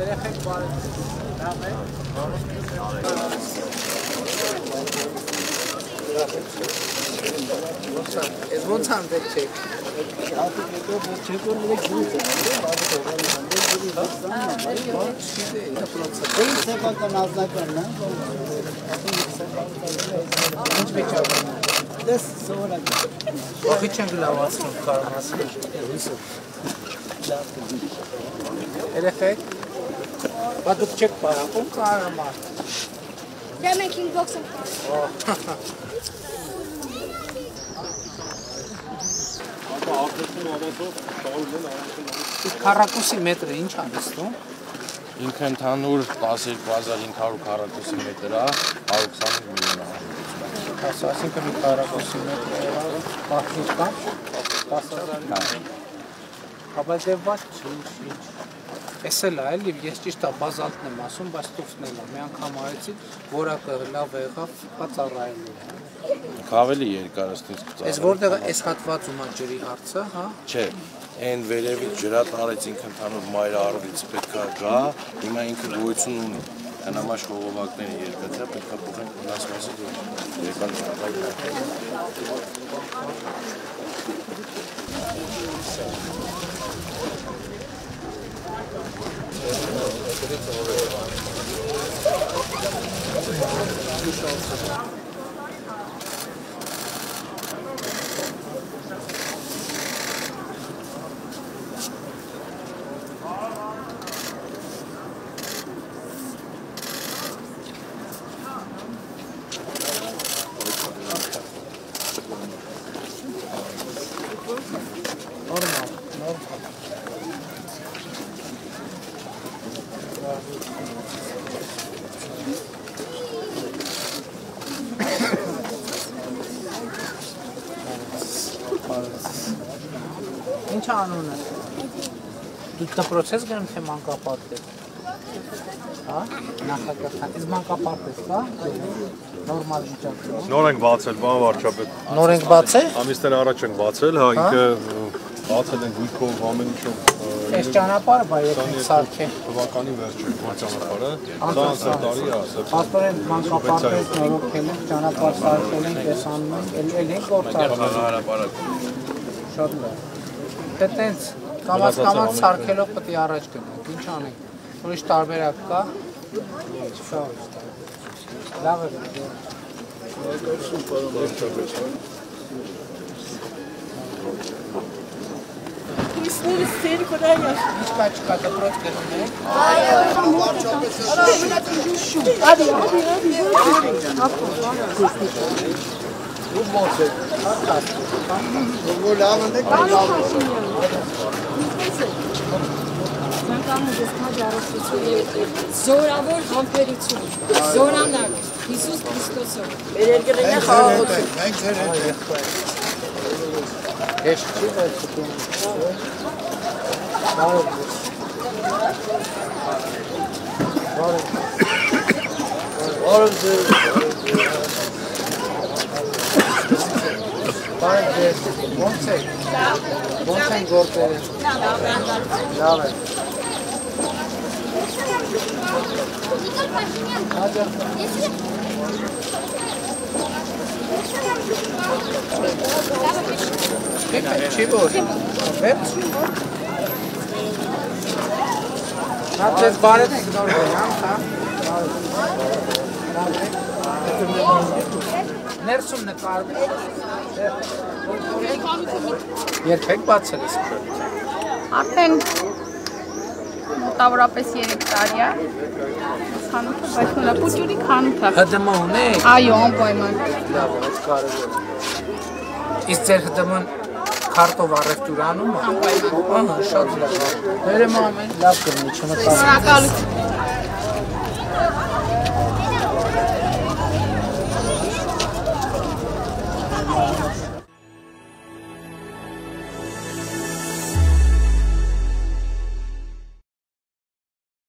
Երեխեք է։ Ես ոնց հանդեպ չեք։ Ինչ սեփական ազնականն է, Ինչ վիճակ։ դες սովորական։ Ողի չենք լավացնում կարող ասել։ Երեխեք։ Բա դուք չեք բարակում կարամար։ Դե մենք ինբոքս ենք Իսկ քառակուսի մետրը ինչ ա նստում։ Ինքը ընդհանուր 12500 քառակուսի մետր է, 125 միլիոն է։ Ասա, այսինքն մի քառակուսի մետրը եղավ, բախնիկ կա։ 10000 Ապա դե ված չի, ինչ։ Էս էլ է, էլի ես ճիշտ է բազալտն եմ ասում, բայց տուֆն էլ է։ Մի անգամ արեցի, որակը լավ եղավ, բացառայելու է։ Ավելի երկար ըստից Այս որտեղ էս հատվածում է ջրի հարցը, հա։ Չէ, այն վերևից ջրատարեց ինքը ընդհանուր մայրը արվից պետքա գա, հիմա ինքը գոյություն ունի։ Հնամաշ խողովակները երկաթը պետքա փոխեն վնասվածը երկան ճարտարը։ Chance. Ինչ անուն է։ Դու դպրոց ես գնում թե մանկապարտ ես։ Հա? Նախագահան։ Իսկ մանկապարտ ես, հա? Նորմալ վիճակում։ Նոր ենք բացել, բան վարչապետ։ Նոր ենք բացել։ Ամիսներ առաջ ենք բացել, հա ինքը բացել են գույքով ամեն ինչով Այս ճանապարհը բայ եկեք սարքեն։ թվականի վերջը ճանապարհը։ Դա Անցած անցած տարի է, ասել։ Պաստորեն մանկապարտեզ նորոգել ենք, ճանապարհ սարքել ենք, տեսանում ենք, ել ել ենք գործարել։ Շատ լավ։ Դե տենց կամած սարքելով պետք է առաջ գնանք։ Ինչ անենք։ Ուրիշ տարբերակ կա։ Շատ լավ է։ Իսնուրս ծեր վրայա։ Ինչ կա չկա դպրոց գնում եք։ Ադի, ադի, ադի։ Ու ո՞նց է։ Հատած։ Ցանկանում ես հաջարողություն զորավոր համբերություն զորանալ Հիսուս Քրիստոսով Մեր երկրին խաղաղություն։ Ես չի բայց դու։ Բարով։ Բարով։ Բարով Բարով ձեզ։ Ոնց եք։ Ոնց են գործերը։ Լավ է։ Չի որ։ Վերջ։ Նա ձեզ բարև նոր գնամ, հա։ Ներսում նկարվել։ Երբեք բացել ես։ Արդեն մոտավորապես 3 տարի է։ Խանութը, բայց նորա պուճուրի խանութը։ ՀԴՄ ունեք։ Այո, անպայման։ Լավ, այդ կարևոր։ Իսկ ձեր ՀԴՄ-ն քարտով առևտուր անում է։ Անպայման։ Ահա, շատ լավ։ Վերեմ ամեն լավ կլինի, չմտածում։ Շնորհակալություն։